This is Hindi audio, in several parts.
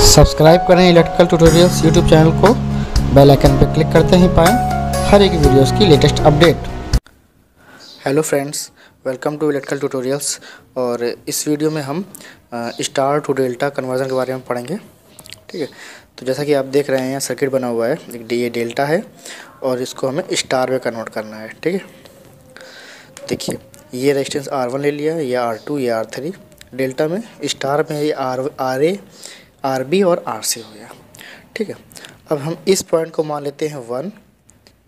सब्सक्राइब करें इलेक्ट्रिकल ट्यूटोरियल्स यूट्यूब चैनल को। बेल आइकन पर क्लिक करते ही पाएँ हर एक वीडियोस की latest update. Hello friends, welcome to electrical tutorials और इस वीडियो में हम स्टार टू डेल्टा कन्वर्जन के बारे में पढ़ेंगे। ठीक है? तो जैसा कि आप देख रहे हैं, यहाँ सर्किट बना हुआ है, एक ये डेल्टा है और इसको हमें स्टार में कन्वर्ट करना है। ठीक है? देखिए, ये रेजिस्टेंस आर वन ले लिया ये आर टू, ये आर थ्री। डेल्टा में स्टार में ये R R A R B और आर सी हो गया। ठीक है? अब हम इस पॉइंट को मान लेते हैं वन,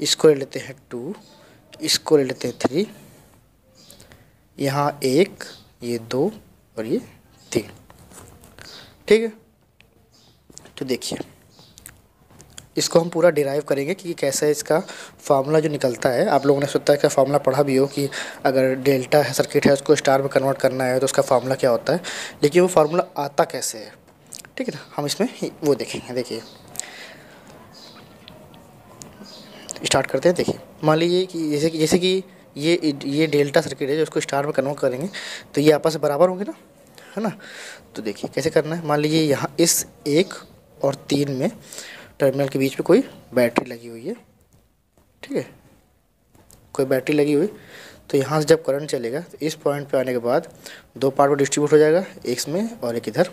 इसको ले लेते हैं टू, इसको ले लेते हैं थ्री। यहाँ एक, ये दो और ये तीन। ठीक है? तो देखिए, इसको हम पूरा डिराइव करेंगे कि कैसे इसका फार्मूला जो निकलता है। आप लोगों ने सोचता है कि फार्मूला पढ़ा भी हो कि अगर डेल्टा है सर्किट है, उसको स्टार में कन्वर्ट करना है तो उसका फार्मूला क्या होता है? लेकिन वो फार्मूला आता कैसे है? ठीक है ना हम इसमें वो देखेंगे, देखिए। स्टार्ट करते हैं, देखिए। मान लीजिए कि जैसे कि जैसे कि ये ये डेल्टा सर्किट है जो उसको स्टार में कन्वर्ट करेंगे तो ये आपस में बराबर होंगे ना? है ना? तो देखिए, कैसे करना है? मान लीजिए यहाँ इस एक और तीन में टर्मिनल के बीच में कोई बैटरी लगी हुई है। ठीक है? कोई बैटरी लगी हुई तो यहाँ से जब करंट चलेगा तो इस पॉइंट पे आने के बाद दो पार्ट में डिस्ट्रीब्यूट हो जाएगा, एक इसमें और एक इधर।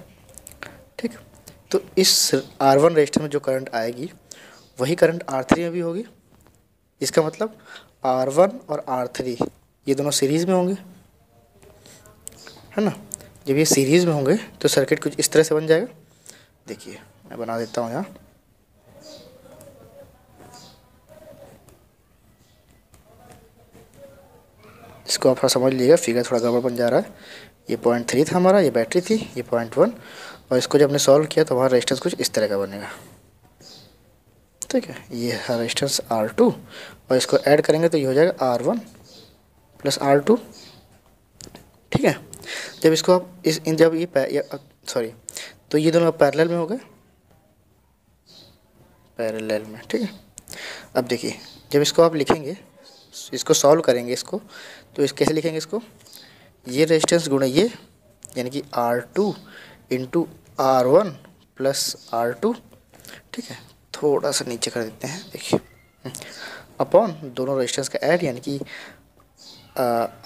तो इस आर वन रजिस्टर में जो करंट आएगी, वही करंट आर थ्री में भी होगी। इसका मतलब आर वन और आर थ्री ये दोनों सीरीज़ में होंगे। है ना? जब ये सीरीज़ में होंगे तो सर्किट कुछ इस तरह से बन जाएगा। देखिए, मैं बना देता हूँ यहाँ। इसको आप थोड़ा समझ लीजिएगा फिगर थोड़ा गड़बड़ बन जा रहा है। ये पॉइंट थ्री था हमारा, ये बैटरी थी, ये पॉइंट वन और इसको जब हमने सॉल्व किया तो हमारा रेजिस्टेंस कुछ इस तरह का बनेगा। ठीक है, ये है रेजिस्टेंस आर टू और इसको ऐड करेंगे तो ये हो जाएगा R one plus R two ठीक है, जब इसको आप इस जब ये सॉरी तो ये दोनों पैरेलल में हो गए। पैरेलल में, ठीक है। अब देखिए, जब इसको आप लिखेंगे, इसको सॉल्व करेंगे इसको तो इस, कैसे लिखेंगे इसको? ये रेजिस्टेंस गुणे ये, यानी कि R two into R one plus R two ठीक है? थोड़ा सा नीचे कर देते हैं, देखिए। अपॉन दोनों रेजिस्टेंस का ऐड यानी कि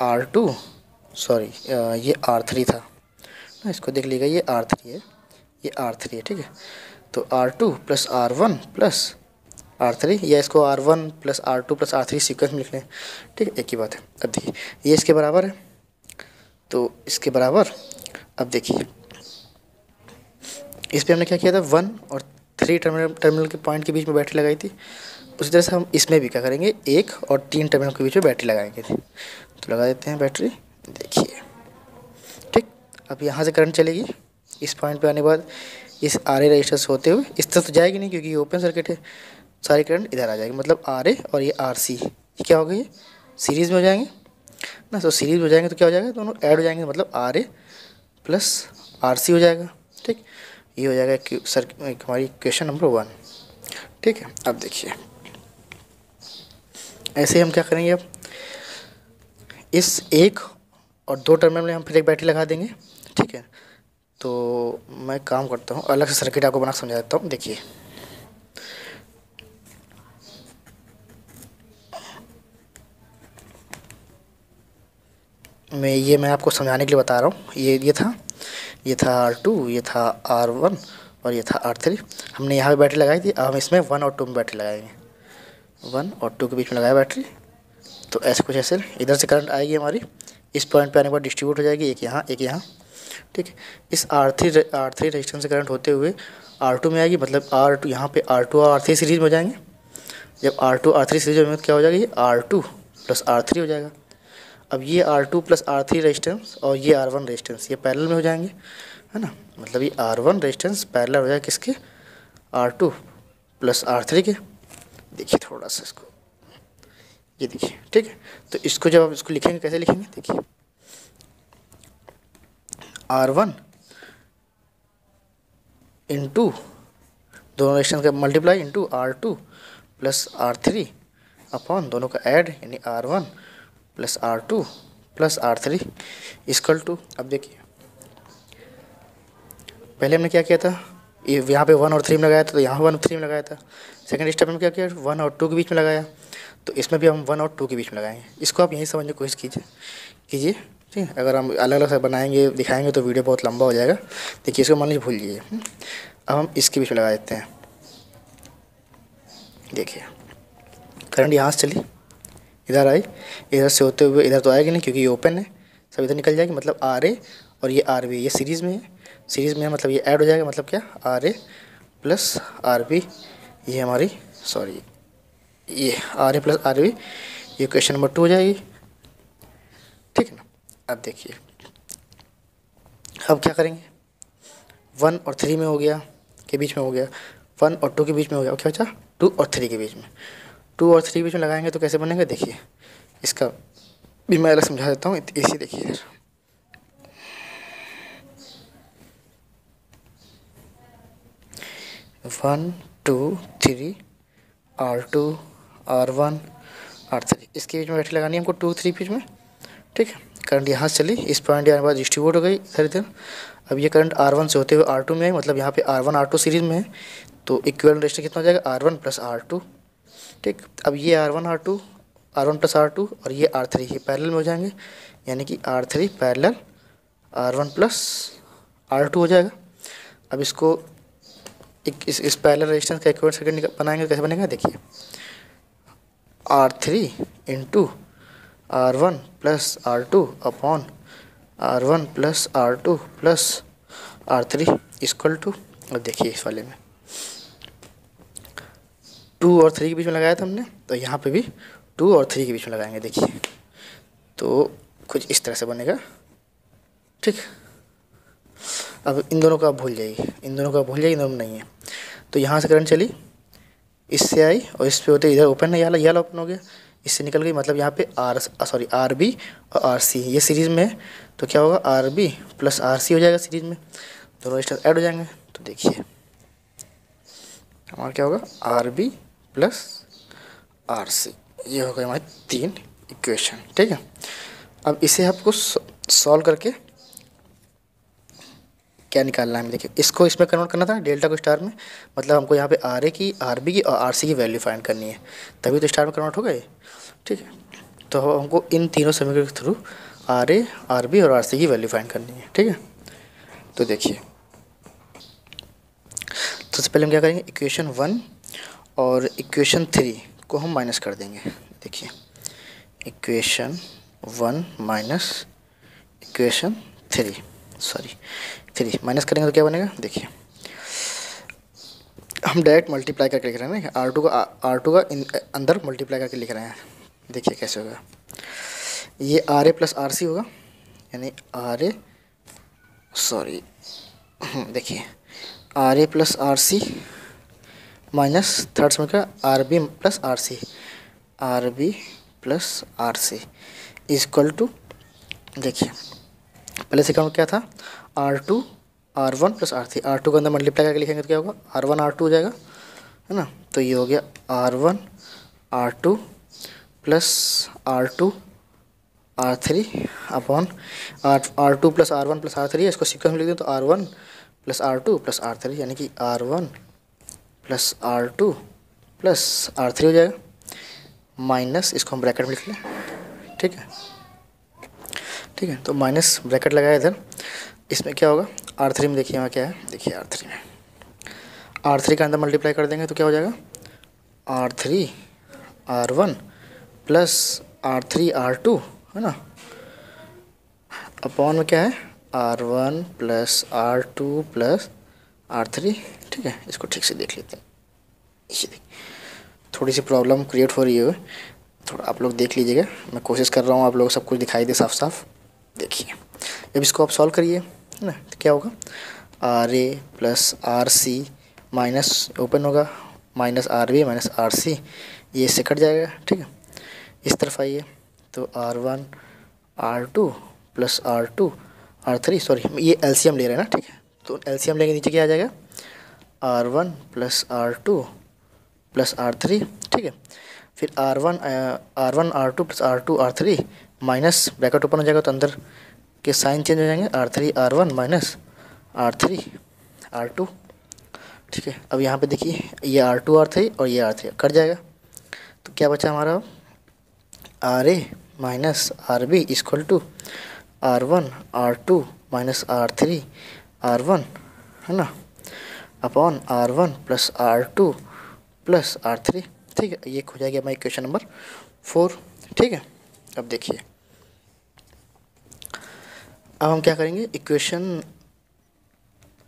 आर टू सॉरी ये आर थ्री था। ना, इसको देख लीजिएगा ये आर थ्री है, ये आर थ्री है, ठीक है? तो R two plus R one plus R three या इसको R one plus R two plus R three sequence में लिख लें, ठीक है? एक ही बात है। अब देखिए, ये इसके बराबर है। तो इसके बराबर, अब देखिए। इस पर हमने क्या किया था? वन और थ्री टर्मिनल टर्मिनल के पॉइंट के बीच में बैटरी लगाई थी। उसी तरह से हम इसमें भी क्या करेंगे? एक और तीन टर्मिनल के बीच में बैटरी लगाएँगे। तो लगा देते हैं बैटरी। देखिए। ठीक, अब यहाँ से करंट चलेगी। इस पॉइंट पे आने के बाद इस आर ए रजिस्टर से होते हुए, इस तरफ़ तो जाएगी नहीं क्योंकि ये ओपन सर्किट है। सारी करंट इधर आ जाएगी। मतलब आर ए और ये आर सी क्या हो गई? सीरीज़ में हो जाएँगे। ना तो सीरीज़ हो जाएँगे तो क्या हो जाएगा? दोनों ऐड हो जाएँगे मतलब R A plus R C हो जाएगा, ठीक? ये हो जाएगा सर हमारी क्वेश्चन नंबर वन ठीक है? अब देखिए, ऐसे हम क्या करेंगे अब? इस एक और दो टर्मिनल में हम फिर एक बैटरी लगा देंगे, ठीक है? तो मैं काम करता हूँ, अलग से सर्किट आपको बना समझा देता हूँ, देखिए। मैं, ये मैं आपको समझाने के लिए बता रहा हूँ। ये ये था ये था आर टू ये था आर वन और ये था आर थ्री हमने यहाँ पे बैटरी लगाई थी, अब हम इसमें वन और टू में बैटरी लगाएँगे। वन और टू के बीच में लगाया बैटरी तो ऐसे कुछ ऐसे। इधर से करंट आएगी हमारी, इस पॉइंट पे आने के बाद डिस्ट्रीब्यूट हो जाएगी, एक यहाँ एक यहाँ, ठीक है। इस R three R three resistance से करंट होते हुए आर टू में आएगी मतलब आर टू यहाँ पर आर टू और आर थ्री सीरीज़ में हो जाएँगे। जब R two R three series में तो क्या हो जाएगी? R two plus R three हो जाएगा। अब ये R two plus R three resistance और ये आर वन रेजिस्टेंस ये पैरल में हो जाएँगे, है ना? मतलब ये आर वन रेजिस्टेंस पैरल हो जाएगा किसके? R two plus R three के। देखिए थोड़ा सा इसको। ये देखिए, ठीक है? तो इसको जब आप इसको लिखेंगे, कैसे लिखेंगे? देखिए। आर वन इंटू दोनों रेजिस्टेंस का multiply into R two plus R three upon दोनों का ऐड यानी R one plus R two plus R three is equal to, अब देखिए। पहले हमने क्या किया था? ये यहाँ पे वन और थ्री में लगाया था तो यहाँ वन और थ्री में लगाया था। सेकंड स्टेप में क्या किया? वन और टू के बीच में लगाया। तो इसमें भी हम वन और टू के बीच में लगाएँगे। इसको आप यहीं समझने की कोशिश कीजिए। कीजिए, ठीक है? अगर हम अलग अलग से बनाएँगे, दिखाएँगे तो वीडियो बहुत लंबा हो जाएगा। देखिए, इसको मान लीजिए, भूल जाइए अब हम इसके बीच में लगा देते हैं। देखिए करंट यहाँ से चली। इधर आई, इधर से होते हुए इधर तो आएगी नहीं क्योंकि ये ओपन है। सब इधर निकल जाएगी मतलब आर ए और ये आर बी ये सीरीज़ में है। सीरीज़ में है मतलब ये ऐड हो जाएगा मतलब क्या? R A plus R B ये हमारी सॉरी ये R A plus R B ये क्वेश्चन नंबर टू हो जाएगी। ठीक है ना? अब देखिए। अब क्या करेंगे? वन और थ्री में हो गया, के बीच में हो गया। वन और टू के बीच में हो गया। क्या बचा? टू और थ्री के बीच में। टू और थ्री बीच में लगाएँगे तो कैसे बनेगा? देखिए, इसका भी मैं अलग समझा देता हूँ। इसी देखिए इधर one two three R two R one R three इसके बीच में बैठे लगानी है हमको टू थ्री बीच में। ठीक है? करंट यहाँ से चली। इस पॉइंट के बाद डिस्ट्रीब्यूट हो गई इधर इधर। अब ये करंट आर वन से होते हुए आर टू में है। मतलब यहाँ पे R one R two series में है। तो इक्वल रेजिस्टेंस कितना हो जाएगा? R one plus R two ठीक अब ये R one R two R one plus R two और ये आर थ्री ये पैरेलल में हो जाएँगे। यानी कि R three parallel R one plus R two हो जाएगा। अब इसको एक इस इस पैरेलल रेजिस्टेंस का इक्वल सर्किट बनाएँगे, कैसे बनेगा? देखिए। R three into R one plus R two upon R one plus R two plus R three equal to और देखिए इस वाले में। टू और थ्री के बीच में लगाया था हमने तो यहाँ पे भी टू और थ्री के बीच में लगाएँगे, देखिए। तो कुछ इस तरह से बनेगा, ठीक। अब इन दोनों का आप भूल जाइए, इन दोनों का भूल जाइए, इन दोनों नहीं है। तो यहाँ से करंट चली, इससे आई और इस पर होते इधर ओपन है ये वाला ओपन हो गया। इससे निकल गई मतलब यहाँ पे आर, सॉरी, आर बी और आर सी ये सीरीज़ में है तो क्या होगा, R B plus R C हो जाएगा सीरीज़ में। दोनों रजिस्टर ऐड हो जाएँगे तो देखिए। हमारा क्या होगा, R B plus R C. ये हो गए हमारे तीन इक्वेशन, ठीक है? अब इसे आपको सॉल्व करके क्या निकालना है देखिए, इसको इसमें कन्वर्ट करना था, डेल्टा को स्टार में। मतलब हमको यहाँ पे आर ए की, आर बी की और आर सी की वैल्यू फाइंड करनी है। तभी तो स्टार में कन्वर्ट हो गए, ठीक है? तो हमको इन तीनों समीकरण के through R A, R B और आर सी की वैल्यू फाइंड करनी है, ठीक है? तो देखिए तो सबसे पहले हम क्या करेंगे? इक्वेशन वन और इक्वेशन थ्री को हम माइनस कर देंगे। देखिए equation one minus equation three sorry three minus करेंगे तो क्या बनेगा? देखिए, हम डायरेक्ट मल्टीप्लाई करके लिख रहे हैं आर टू का आर टू का अंदर मल्टीप्लाई करके लिख रहे हैं। देखिए कैसे होगा। ये R A plus R C होगा, यानी आर ए सॉरी देखिए R A plus R C minus third का R B plus R C R B plus R C equal to, देखिए, पहले से क्या था, R two, R one plus R three, R two के अंदर मल्टीप्लाई करके लिखेंगे तो क्या होगा? आर वन, आर टू हो जाएगा, है ना? तो ये हो गया R one, R two plus R two, R three upon R R two plus R one plus R three, इसको सीक्वेंस में लिख दें तो R one plus R two plus R three, यानी कि R one plus R two plus R three हो जाएगा। माइनस, इसको हम ब्रैकेट में लिख लें। ठीक है? ठीक है तो माइनस ब्रैकेट लगाया इधर। इसमें क्या होगा? आर थ्री में देखिए यहाँ क्या है। देखिए आर थ्री में। आर थ्री के अंदर मल्टीप्लाई कर देंगे तो क्या हो जाएगा? R three, R one plus R three, R two, है ना? अपॉन में क्या है? R one plus R two plus R three. ठीक है, इसको ठीक से देख लेते हैं। थोड़ी सी प्रॉब्लम क्रिएट हो रही है। थोड़ा आप लोग देख लीजिएगा। मैं कोशिश कर रहा हूँ आप लोग सब कुछ दिखाई दे साफ़ साफ़ देखिए, जब इसको आप सॉल्व करिए, है ना तो क्या होगा? R A plus R C minus open होगा। Minus R B minus R C ये इससे कट जाएगा, ठीक है? इस तरफ़ आइए तो R one R two plus R two R three sorry ये एल सी एम ले रहे हैं ना, ठीक है? तो एल सी एम लेंगे, नीचे क्या आ जाएगा? R one plus R two plus R three ठीक है? फिर R one R one R two plus R two R three minus bracket open हो जाएगा तो अंदर के साइन चेंज हो जाएँगे R three R one minus R three R two ठीक है? अब यहाँ पे देखिए, ये आर टू आर थ्री और ये आर थ्री कट जाएगा। तो क्या बचा हमारा? R A minus R B equal to R one R two minus R three R one है ना? Upon R one plus R two plus R three ठीक है, ये हो जाएगा हमारी क्वेश्चन नंबर फोर ठीक है, अब देखिए। अब हम क्या करेंगे? इक्वेशन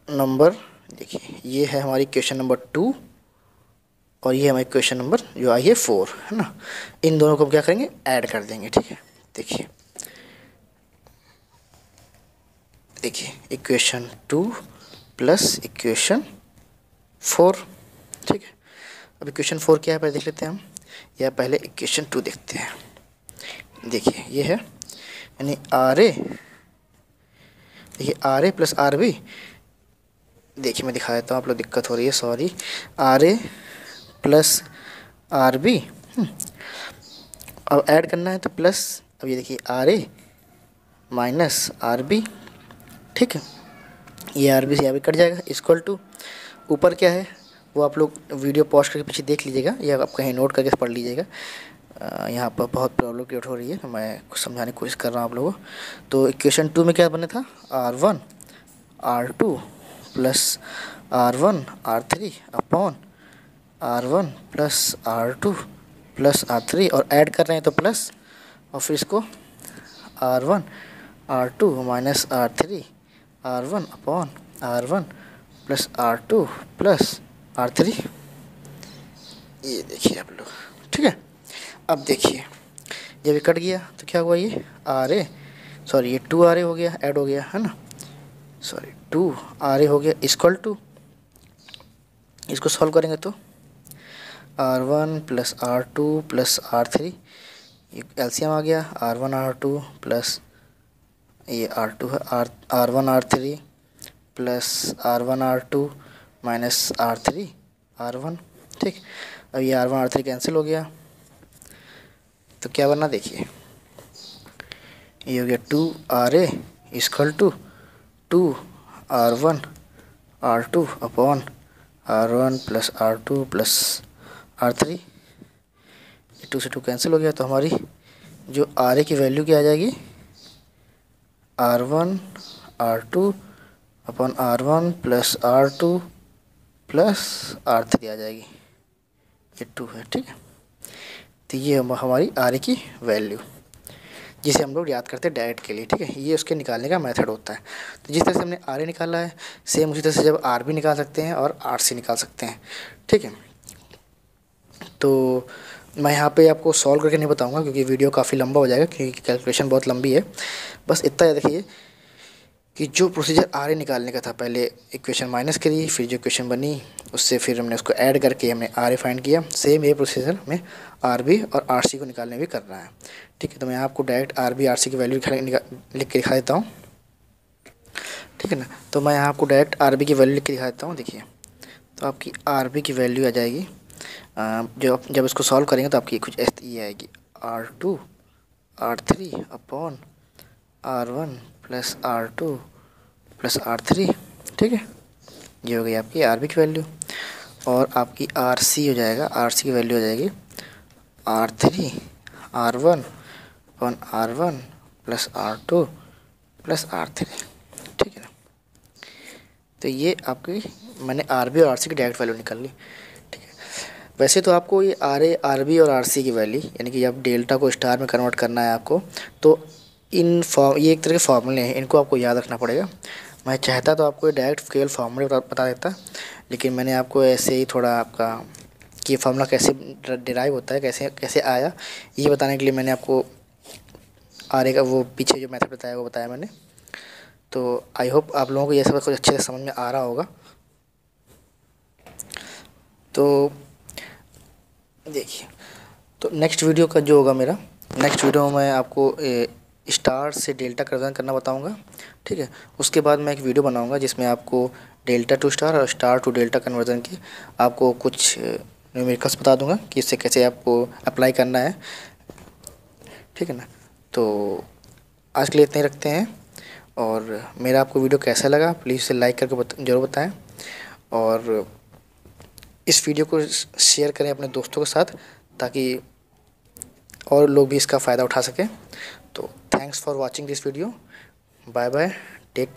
नंबर देखिए, ये है हमारी क्वेश्चन नंबर टू और ये हमारी क्वेश्चन नंबर जो आई है फोर है ना? इन दोनों को हम क्या करेंगे? ऐड कर देंगे, ठीक है? देखिए। देखिए equation two plus equation four, ठीक है? अब इक्वेशन फोर क्या है पहले देख लेते हैं हम। या पहले इक्वेशन टू देखते हैं। देखिए, ये है, यानी आर ए देखिए R A plus R B देखिए, मैं दिखा देता हूँ, आप लोग दिक्कत हो रही है sorry R A plus R B अब ऐड करना है तो प्लस अब ये देखिए R A minus R B ठीक है? ये आर बी से यहाँ भी कट जाएगा इक्वल टू ऊपर क्या है, वो आप लोग वीडियो पॉज करके पीछे देख लीजिएगा, या आप कहीं नोट करके पढ़ लीजिएगा। यहाँ पर बहुत प्रॉब्लम क्रिएट हो रही है, मैं कुछ समझाने की कोशिश कर रहा हूँ आप लोगों को। तो इक्वेशन टू में क्या बने था? R one, R two plus R one, R three upon R one plus R two plus R three, और ऐड कर रहे हैं तो प्लस, और फिर इसको R one, R two minus R three, R one upon R one plus R two plus R three. ये देखिए आप लोग, ठीक है? अब देखिए जब ये कट गया तो क्या हुआ ये? आर ए सॉरी ये टू आर ए हो गया ऐड हो गया, है ना? सॉरी टू आर ए हो गया इक्वल टू इसको सॉल्व करेंगे तो? R one plus R two plus R three LCM आ गया, R one, R two plus ये आर टू है, R R one, R three plus R one, R two minus R three. R one, ठीक। अब ये R one, R three cancel हो गया। तो क्या बनना देखिए। ये हो गया two R A equal to two R one, R two upon R one plus R two plus R three. Two से टू कैंसिल हो गया। तो हमारी जो आर ए की वैल्यू क्या आ जाएगी R one, R two upon R one plus R two plus R three आ जाएगी। ये टू है, ठीक है? तो ये हमारी आर की वैल्यू जिसे हम लोग याद करते हैं डायरेक्ट के लिए, ठीक है? ये उसके निकालने का मेथड होता है। तो जिस तरह से हमने आर निकाला है सेम उसी तरह से जब आर भी निकाल सकते हैं और आर सी निकाल सकते हैं, ठीक है? तो मैं यहाँ पे आपको सॉल्व करके नहीं बताऊँगा, क्योंकि वीडियो काफ़ी लंबा हो जाएगा, क्योंकि कैलकुलेशन बहुत लंबी है। बस इतना देखिए कि जो प्रोसीजर आर ए निकालने का था, पहले इक्वेशन माइनस करी, फिर जो इक्वेशन बनी, उससे फिर हमने उसको ऐड करके हमने आर ए फाइंड किया। सेम ये प्रोसीजर हमें आर बी और आर सी को निकालने भी कर रहा है। ठीक है तो मैं आपको direct R B R C की वैल्यू लिख के दिखा देता हूँ। ठीक है ना? तो मैं आपको डायरेक्ट आर बी की वैल्यू लिख के दिखा देता हूँ, देखिए। तो आपकी आर बी की वैल्यू आ जाएगी जो जब इसको सॉल्व करेंगे तो आपकी कुछ ये आएगी। R two R three upon R one plus R two plus R three, ठीक है? ये हो गई आपकी आर बी की वैल्यू और आपकी आर सी हो जाएगा, आर सी की वैल्यू हो जाएगी R three, R one one R one plus R two plus R three, ठीक है ना? तो ये आपकी, मैंने आर बी और आर सी की डायरेक्ट वैल्यू निकाल ली, ठीक है? वैसे तो आपको ये आर ए, आर बी और आर सी की वैल्यू, यानी कि जब डेल्टा को स्टार में कन्वर्ट करना है आपको तो इन फॉर्म ये एक तरह के फार्मूले हैं, इनको आपको याद रखना पड़ेगा। मैं चाहता तो आपको डायरेक्ट केवल फार्मूले बता देता, लेकिन मैंने आपको ऐसे ही थोड़ा आपका, कि ये फार्मूला कैसे डिराइव होता है, कैसे कैसे आया, ये बताने के लिए मैंने आपको आर का वो पीछे जो मेथड बताया, वो बताया मैंने। तो आई होप आप लोगों को ये सब कुछ अच्छे से समझ में आ रहा होगा। तो देखिए तो नेक्स्ट वीडियो का जो होगा मेरा नेक्स्ट वीडियो में आपको स्टार से डेल्टा कन्वर्जन करना बताऊँगा ठीक है? उसके बाद मैं एक वीडियो बनाऊँगा जिसमें आपको डेल्टा टू स्टार और स्टार टू डेल्टा कन्वर्जन की आपको कुछ न्यूमेरिकल्स बता दूँगा कि इससे कैसे आपको अप्लाई करना है। ठीक है ना? तो आज के लिए इतने ही रखते हैं और मेरा आपको वीडियो कैसा लगा प्लीज़ इसे लाइक करके बता, ज़रूर बताएँ। और इस वीडियो को शेयर करें अपने दोस्तों के साथ ताकि और लोग भी इसका फ़ायदा उठा सकें। तो thanks for watching this video bye bye take